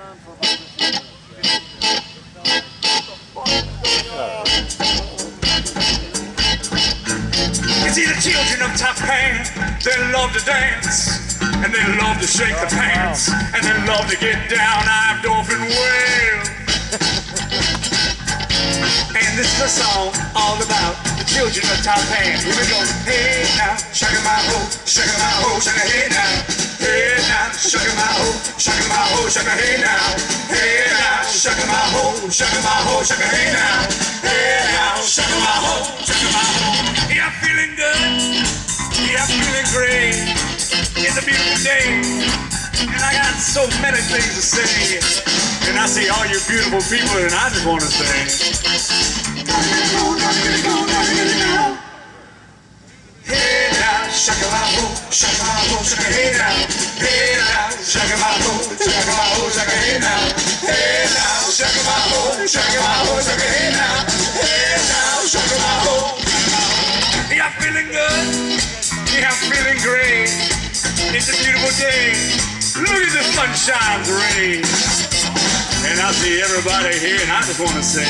You see the children of Japan, they love to dance, and they love to shake the pants, and they love to get down. I'm Dolphin Whale. And this is a song all about the children of Japan. Here we go. Hey now, shaka my ho, shaka my ho, shaka hey now. Hey now, shaka my ho, shaka my ho, shaka hey now. Hey now, shaka my ho, shaka my ho, shaka hey now. Hey now, shaka my ho, shaka my ho. Yeah, I'm feeling good. Yeah, I'm feeling great. It's a beautiful day. And I got so many things to say. And I see all you beautiful people, and I just want to say. Now, shaka my ho, shaka my ho, shaka hey now. Hey now, shaka my ho. Yeah, I'm feeling good. Yeah, I'm feeling great. It's a beautiful day. Look at the sunshine's rays. And I see everybody here, and I just want to say.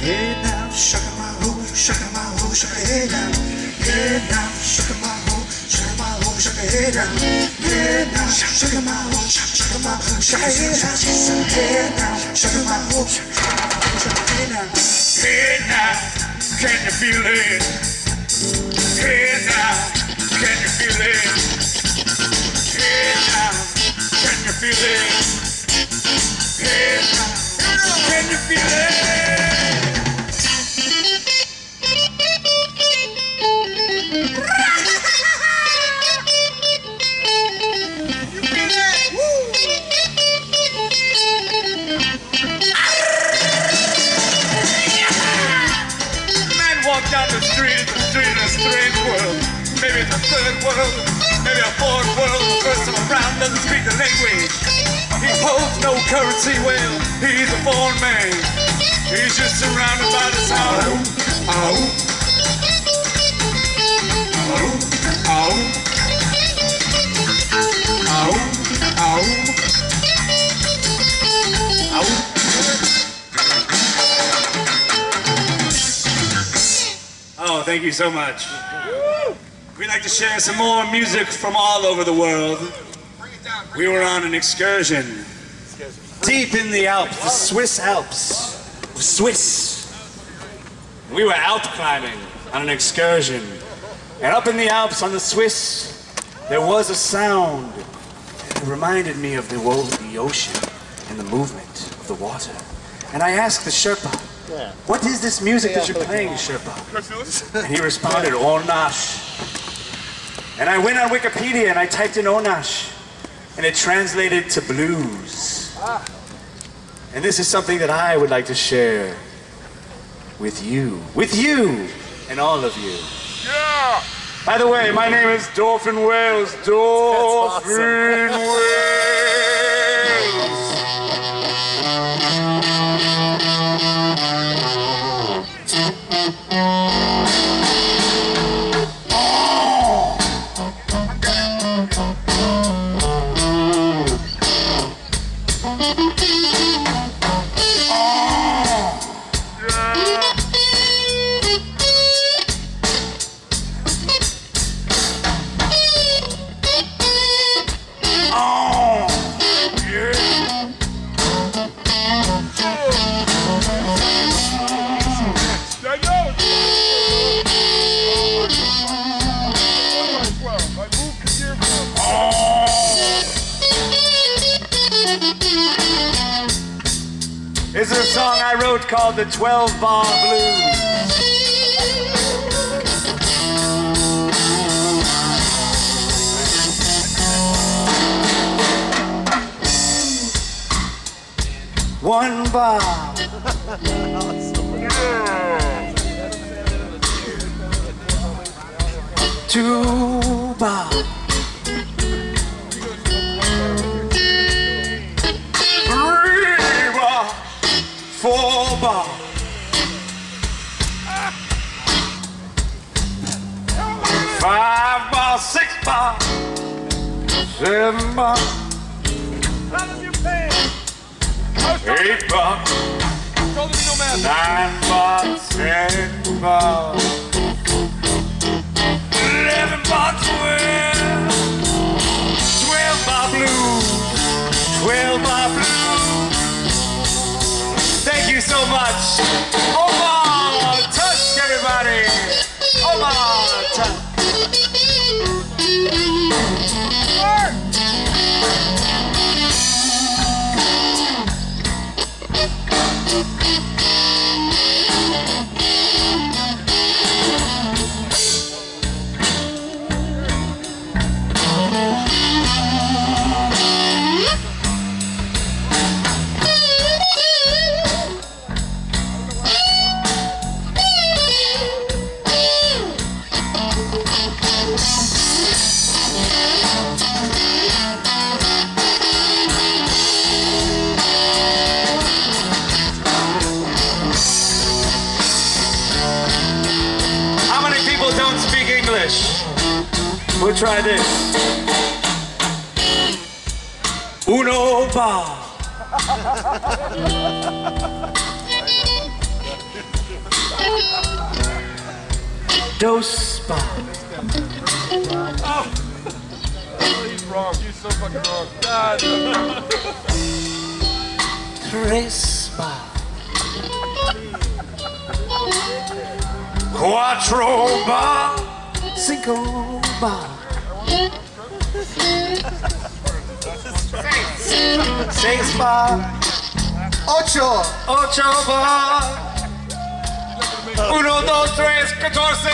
Hey now, shaka my ho, shaka my ho, shaka hey now. Hey now, shaka my ho, shaka my ho, shaka hey now. Now, now. Now, can you feel it? Now, can you feel it? Now, can you feel it? Strange world. Maybe it's a third world, maybe a fourth world. Around doesn't speak the language. He holds no currency, well, he's a foreign man. He's just surrounded by the sound. Ow, ow, ow, ow, ow, ow, thank you so much. We'd like to share some more music from all over the world. We were on an excursion deep in the Alps, the Swiss Alps. Swiss. We were Alp climbing on an excursion. And up in the Alps on the Swiss, there was a sound that reminded me of the, the ocean and the movement of the water. And I asked the Sherpa, what is this music that you're playing, Sherpa? And he responded, Onash. And I went on Wikipedia and I typed in Onash. And it translated to blues. Ah. And this is something that I would like to share with you. With you and all of you. Yeah! By the way, my name is Dolphin Wales. Dolphin Wales. Song I wrote called the 12 Bar Blues. One bar. Two bar. Six bar. seven bucks, How much you paying? eight bucks, Told him no matter. nine bucks, ten bucks, eleven bucks, well, twelve by blue, twelve by blue. Thank you so much. Omar, touch everybody. Omar, touch. We'll try this. Uno ba. Dos ba. He's wrong. You're so fucking wrong. God. Tres ba. Cuatro ba. single bottom. Seis bar, ocho, ocho bar, uno, dos, tres, catorce.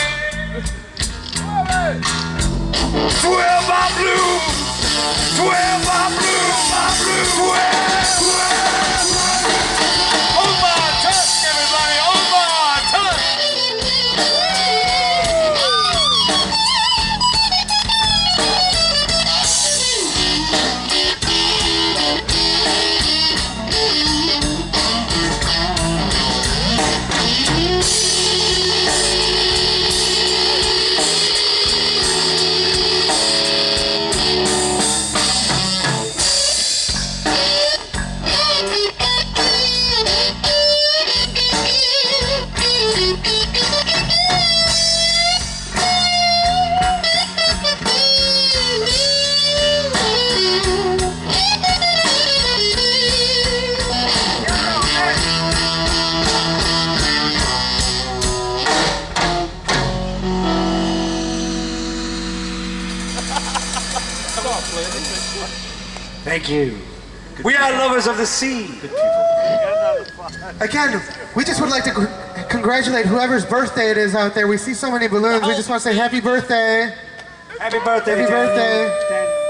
Thank you. We are lovers of the sea. Again, we just would like to congratulate whoever's birthday it is out there. We see so many balloons. We oh. just want to say happy birthday. Happy birthday. Happy birthday.